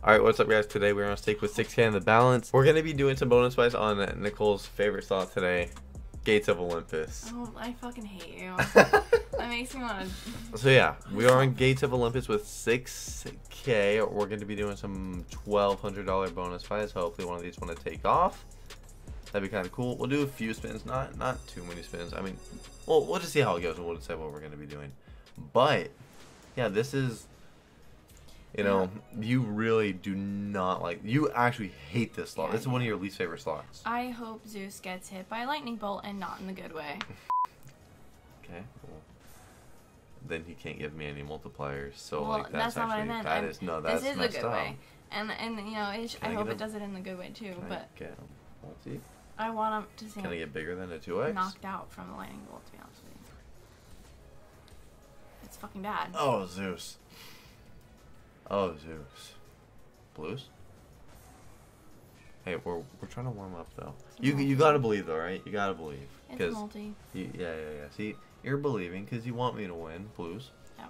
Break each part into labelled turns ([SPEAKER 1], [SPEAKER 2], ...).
[SPEAKER 1] Alright, what's up guys? Today we're on stake with 6k in the balance. We're going to be doing some bonus buys on Nicole's favorite slot today, Gates of Olympus.
[SPEAKER 2] Oh, I fucking hate you. that makes me want to.
[SPEAKER 1] So yeah, we are on Gates of Olympus with 6k. We're going to be doing some $1,200 bonus buys. Hopefully one of these want to take off. That'd be kind of cool. We'll do a few spins, not not too many spins. I mean, well, we'll just see how it goes and we'll decide what we're going to be doing. But, yeah, this is you know, you really do not like. You actually hate this slot.
[SPEAKER 2] Yeah,
[SPEAKER 1] this is one of your least favorite slots.
[SPEAKER 2] I hope Zeus gets hit by a lightning bolt and not in the good way.
[SPEAKER 1] okay. Well, then he can't give me any multipliers. So
[SPEAKER 2] well,
[SPEAKER 1] like that's,
[SPEAKER 2] that's not
[SPEAKER 1] actually
[SPEAKER 2] what I meant.
[SPEAKER 1] that is no that's
[SPEAKER 2] this is
[SPEAKER 1] messed
[SPEAKER 2] a good
[SPEAKER 1] up.
[SPEAKER 2] way. And and you know, it, I,
[SPEAKER 1] I
[SPEAKER 2] hope it does it in the good way too. But
[SPEAKER 1] I get a multi?
[SPEAKER 2] I want him to see
[SPEAKER 1] Can I get bigger than a two x?
[SPEAKER 2] knocked out from the lightning bolt. To be honest with you, it's fucking bad.
[SPEAKER 1] Oh Zeus. Oh Zeus. Blues. Hey, we're we're trying to warm up though. You you gotta believe though, right? You gotta believe.
[SPEAKER 2] It's
[SPEAKER 1] Because
[SPEAKER 2] multi.
[SPEAKER 1] you, yeah yeah yeah. See, you're believing because you want me to win. Blues. Yeah.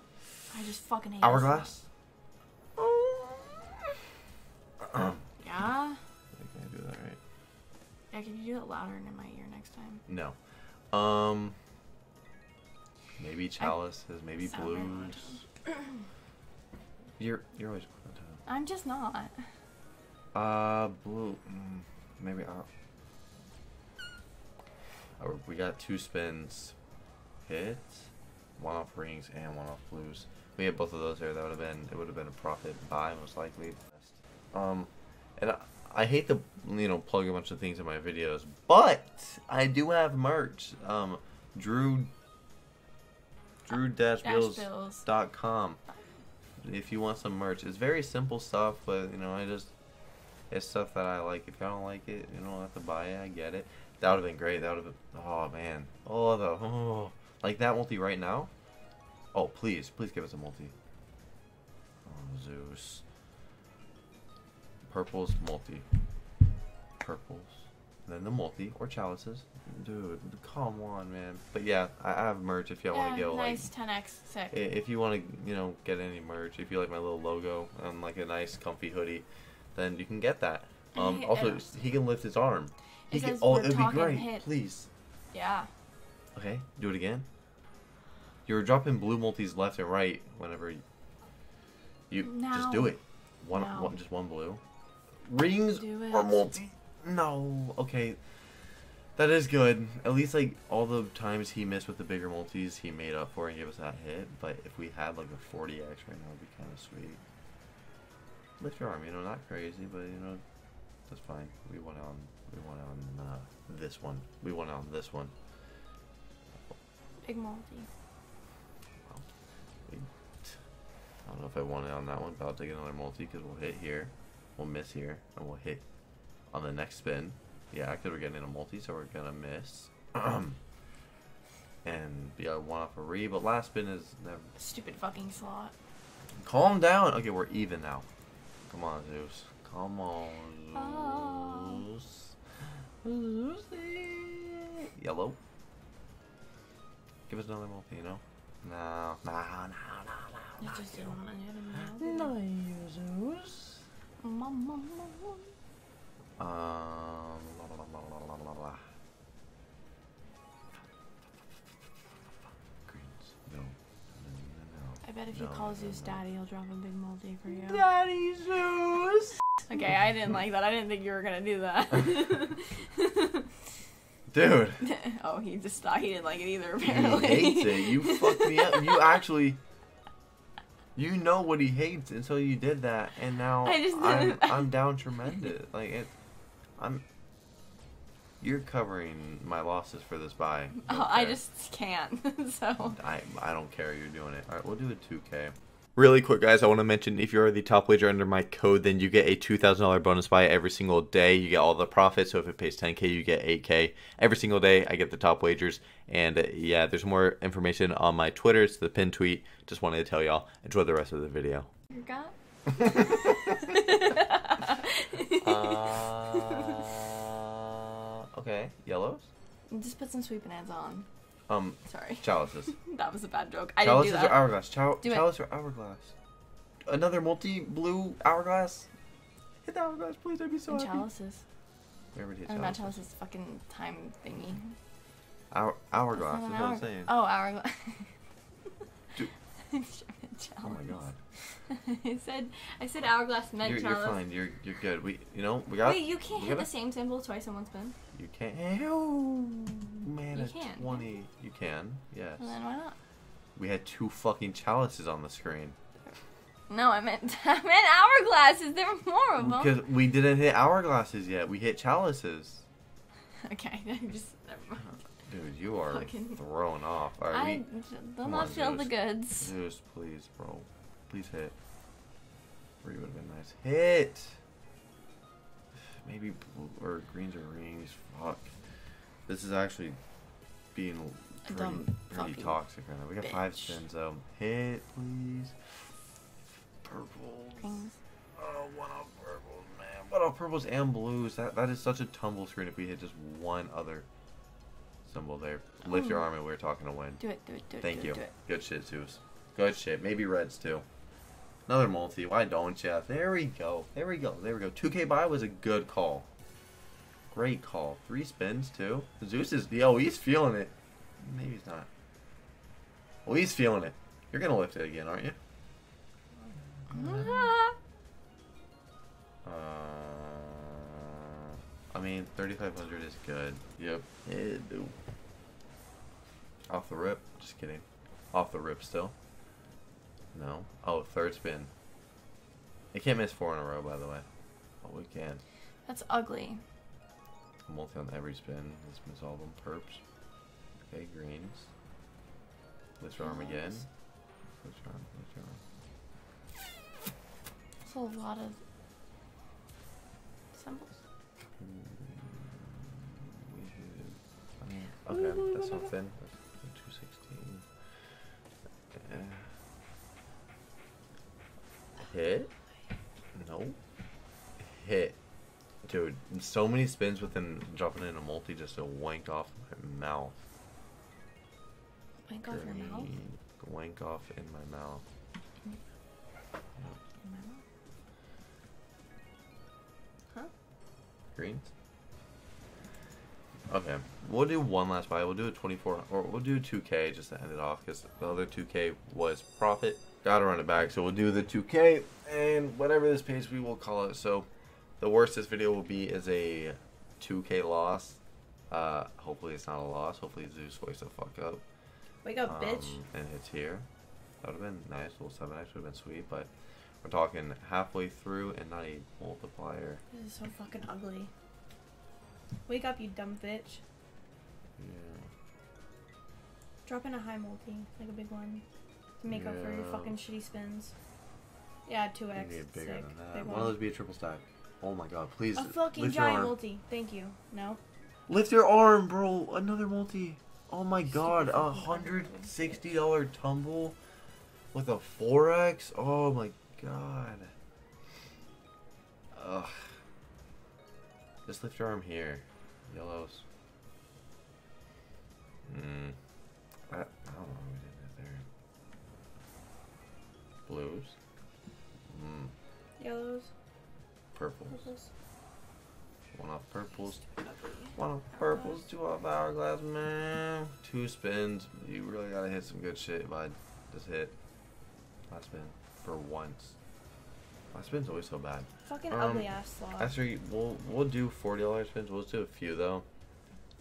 [SPEAKER 2] I just fucking hate this
[SPEAKER 1] Hourglass.
[SPEAKER 2] slot. Yeah.
[SPEAKER 1] I can't do that right.
[SPEAKER 2] Yeah, can you do it louder in my ear next time?
[SPEAKER 1] No. Um. Maybe chalices. Maybe blues. You're you're always.
[SPEAKER 2] I'm just not.
[SPEAKER 1] Uh, blue. Mm, maybe. Uh, oh, we got two spins. Hits. One off rings and one off blues. We had both of those there. That would have been. It would have been a profit buy most likely. Um, and I, I hate to you know plug a bunch of things in my videos, but I do have merch. Um, Drew. Drew if you want some merch it's very simple stuff but you know i just it's stuff that i like. If you don't like it you don't have to buy it i get it. That would have been great. That would have been oh man. Oh the oh. Like that multi right now? Oh please please give us a multi. Oh zeus. Purples multi. Purples then the multi or chalices dude come on man but yeah i I have merch if y'all
[SPEAKER 2] yeah,
[SPEAKER 1] want to go like
[SPEAKER 2] nice 10x sick.
[SPEAKER 1] If you want to, you know, get any merch, if you like my little logo and like a nice comfy hoodie, then you can get that. Um,
[SPEAKER 2] he-
[SPEAKER 1] also,
[SPEAKER 2] uh,
[SPEAKER 1] he can lift his arm. He can, oh, it'd be great.
[SPEAKER 2] hit.
[SPEAKER 1] Please.
[SPEAKER 2] yeah.
[SPEAKER 1] Okay, do it again. You're dropping blue multis left and right whenever you, you just do it. One,
[SPEAKER 2] No.
[SPEAKER 1] one, just one blue. Rings or multi? No. Okay. That is good. At least like all the times he missed with the bigger multis, he made up for and gave us that hit. But if we had like a 40x right now, it'd be kind of sweet. Lift your arm, you know, not crazy, but you know, that's fine. We went on, we went on uh, this one. We went on this one.
[SPEAKER 2] Big multi.
[SPEAKER 1] We, I don't know if I want it on that one, but I'll take another multi because we'll hit here, we'll miss here, and we'll hit on the next spin. Yeah, because we're getting a multi, so we're gonna miss. and be a one off a re, but last spin is never.
[SPEAKER 2] Stupid fucking slot.
[SPEAKER 1] Calm down. Okay, we're even now. Come on, Zeus. Come on,
[SPEAKER 2] Oh.
[SPEAKER 1] Zeus. Zeus. Yellow. Give us another multi, you know? No, no, no, no, no.
[SPEAKER 2] Just didn't want to
[SPEAKER 1] No, you Zeus.
[SPEAKER 2] Mom, mom.
[SPEAKER 1] Um, la, la, la. Greens. No. No, no.
[SPEAKER 2] I bet if you
[SPEAKER 1] No,
[SPEAKER 2] call
[SPEAKER 1] no,
[SPEAKER 2] Zeus daddy, he'll drop a big multi for you.
[SPEAKER 1] Daddy Zeus.
[SPEAKER 2] Okay, I didn't like that. I didn't think you were gonna do that.
[SPEAKER 1] Dude.
[SPEAKER 2] oh, he just thought he didn't like it either.
[SPEAKER 1] He hates it. You fucked me up. You actually, you know what he hates until you did that, and now
[SPEAKER 2] I just
[SPEAKER 1] I'm I'm down tremendous. Like it, I'm. You're covering my losses for this buy.
[SPEAKER 2] Oh, I just can't. so
[SPEAKER 1] I I don't care. You're doing it. All right, we'll do a 2K. Really quick, guys, I want to mention if you're the top wager under my code, then you get a $2,000 bonus buy every single day. You get all the profits. So if it pays 10K, you get 8K. Every single day, I get the top wagers. And uh, yeah, there's more information on my Twitter. It's the pin tweet. Just wanted to tell y'all. Enjoy the rest of the video.
[SPEAKER 2] your gut.
[SPEAKER 1] Uh, okay, yellows.
[SPEAKER 2] Just put some sweet bananas on.
[SPEAKER 1] Um,
[SPEAKER 2] Sorry,
[SPEAKER 1] chalices.
[SPEAKER 2] that was a bad joke. I didn't
[SPEAKER 1] Chalices
[SPEAKER 2] do
[SPEAKER 1] or hourglass? Chal-
[SPEAKER 2] Do it.
[SPEAKER 1] or hourglass? Another multi blue hourglass? Hit the hourglass, please. I'd be so
[SPEAKER 2] and
[SPEAKER 1] happy.
[SPEAKER 2] chalices.
[SPEAKER 1] We already hit
[SPEAKER 2] Or not
[SPEAKER 1] chalices.
[SPEAKER 2] chalices, fucking time thingy.
[SPEAKER 1] Hour, hourglass.
[SPEAKER 2] That's
[SPEAKER 1] That's
[SPEAKER 2] not
[SPEAKER 1] what I'm saying.
[SPEAKER 2] Oh, hourglass.
[SPEAKER 1] Dude.
[SPEAKER 2] I'm sure it's
[SPEAKER 1] Oh my god.
[SPEAKER 2] chalice. I said I said hourglass meant
[SPEAKER 1] You're, you're fine. You're you're good. We you know we got
[SPEAKER 2] Wait, you can't hit
[SPEAKER 1] gotta-
[SPEAKER 2] the same symbol twice in one spin.
[SPEAKER 1] You can't. Oh, man,
[SPEAKER 2] You can.
[SPEAKER 1] twenty. You can. Yes.
[SPEAKER 2] And then why not?
[SPEAKER 1] We had two fucking chalices on the screen
[SPEAKER 2] No, I meant I meant hourglasses. There were more of them.
[SPEAKER 1] because we didn't hit hourglasses yet. We hit chalices.
[SPEAKER 2] Okay, I just never mind.
[SPEAKER 1] Uh, dude, you are
[SPEAKER 2] Fucking-
[SPEAKER 1] thrown off. All right,
[SPEAKER 2] I do not feel the goods.
[SPEAKER 1] Zeus, please, bro. Please hit. Three would have been nice. Hit! Maybe blue or greens or rings. Fuck. This is actually being pretty,
[SPEAKER 2] dumb
[SPEAKER 1] pretty toxic right now. We got five spins though. Hit, please. Purples.
[SPEAKER 2] Rings.
[SPEAKER 1] Oh, one off purples, man. One off purples and blues. That that is such a tumble screen if we hit just one other symbol there. Lift your arm and we're talking to win.
[SPEAKER 2] Do it, do it, do it.
[SPEAKER 1] Thank
[SPEAKER 2] do
[SPEAKER 1] you.
[SPEAKER 2] It, do it.
[SPEAKER 1] Good shit, Zeus. Good shit. Maybe reds too. Another multi. Why don't ya? There we go. There we go. There we go. 2K buy was a good call. Great call. Three spins too. Zeus is yo. He's feeling it. Maybe he's not. Well, he's feeling it. You're gonna lift it again, aren't you? Uh, I mean, 3,500 is good. Yep. It do. Off the rip. Just kidding. Off the rip still. No. Oh, third spin. It can't miss four in a row, by the way. Oh, we can.
[SPEAKER 2] That's ugly.
[SPEAKER 1] Multi on every spin. Let's miss all of them. Perps. Okay, greens. Your arm again. Your arm. Your arm.
[SPEAKER 2] That's a lot of symbols.
[SPEAKER 1] Mm, we should. I mean, okay, that's something. That's Hit? No. Hit. Dude, so many spins within dropping in a multi just to wank off my mouth.
[SPEAKER 2] Wank off your mouth.
[SPEAKER 1] Wank off in my mouth.
[SPEAKER 2] In my mouth. Huh?
[SPEAKER 1] Greens? Okay, we'll do one last buy. We'll do a 24, or we'll do 2K just to end it off because the other 2K was profit. Gotta run it back, so we'll do the 2K and whatever this page we will call it. So, the worst this video will be is a 2K loss. Uh, hopefully it's not a loss. Hopefully Zeus wakes the fuck up.
[SPEAKER 2] Wake up, bitch.
[SPEAKER 1] Um, and hits here. That would have been nice. Little 7x would have been sweet, but we're talking halfway through and not a multiplier.
[SPEAKER 2] This is so fucking ugly.
[SPEAKER 3] Wake up, you dumb bitch.
[SPEAKER 1] Yeah.
[SPEAKER 3] Drop in a high multi, like a big one, to make up for your
[SPEAKER 1] Yeah.
[SPEAKER 3] fucking shitty spins. Yeah, two X.
[SPEAKER 1] need bigger
[SPEAKER 3] Sick.
[SPEAKER 1] than that.
[SPEAKER 3] Big
[SPEAKER 1] One of those be a triple stack. Oh my god, please
[SPEAKER 3] A fucking
[SPEAKER 1] lift your
[SPEAKER 3] giant
[SPEAKER 1] arm.
[SPEAKER 3] multi. Thank you. No.
[SPEAKER 1] Lift your arm, bro. Another multi. Oh my god, a
[SPEAKER 3] fucking
[SPEAKER 1] hundred sixty dollar tumble with a four X. Oh my god. Ugh. Just lift your arm here. Yellows. Hmm. I, I don't know Blues. Hmm.
[SPEAKER 3] Yellows.
[SPEAKER 1] Purples.
[SPEAKER 3] Purples.
[SPEAKER 1] One off purples. One of purples, two off hourglass, man. Two spins. You really gotta hit some good shit, bud. Just hit. Last spin. For once. Last spin's always so bad.
[SPEAKER 3] Fucking
[SPEAKER 1] Um,
[SPEAKER 3] ugly ass slot.
[SPEAKER 1] You, we'll we'll do forty dollars spins. We'll just do a few though.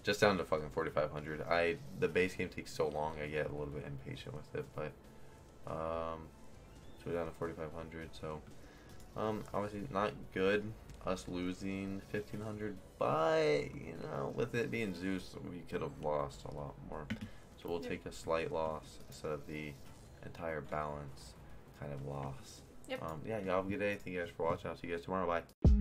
[SPEAKER 1] Just down to fucking forty five hundred. I the base game takes so long. I get a little bit impatient with it, but um, we're down to forty five hundred. So um, obviously not good. Us losing fifteen hundred, but you know, with it being Zeus, we could have lost a lot more. So we'll
[SPEAKER 3] Yep.
[SPEAKER 1] take a slight loss instead of the entire balance kind of loss.
[SPEAKER 3] Yep.
[SPEAKER 1] Um, yeah, y'all have a good day. Thank you guys for watching. I'll see you guys tomorrow. Bye.